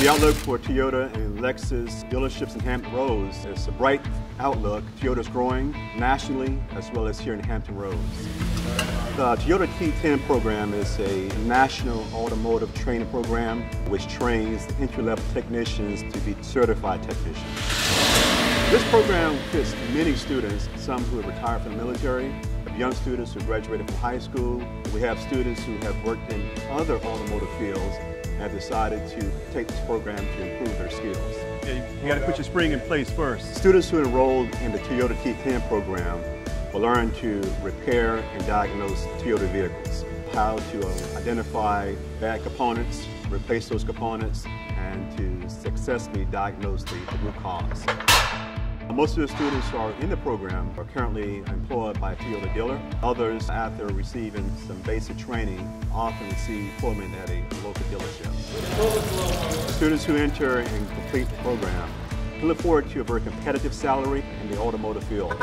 The outlook for Toyota and Lexus dealerships in Hampton Roads is a bright outlook. Toyota's growing nationally as well as here in Hampton Roads. The Toyota T-TEN program is a national automotive training program which trains entry-level technicians to be certified technicians. This program fits many students, some who have retired from the military, young students who graduated from high school. We have students who have worked in other automotive fields have decided to take this program to improve their skills. Yeah, you got to put your spring in place first. Students who enrolled in the Toyota T-TEN program will learn to repair and diagnose Toyota vehicles, how to uh, identify bad components, replace those components, and to successfully diagnose the root cause. Most of the students who are in the program are currently employed by a dealer. Others, after receiving some basic training, often receive employment at a local dealership. Students who enter and complete the program look forward to a very competitive salary in the automotive field.